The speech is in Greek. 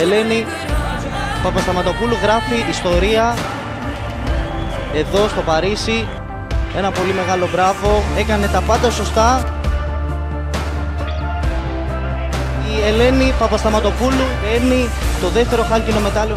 Ελένη Παπασταματοπούλου γράφει ιστορία εδώ στο Παρίσι. Ένα πολύ μεγάλο μπράβο. Έκανε τα πάντα σωστά. Η Ελένη Παπασταματοπούλου παίρνει το δεύτερο χάλκινο μετάλλιο.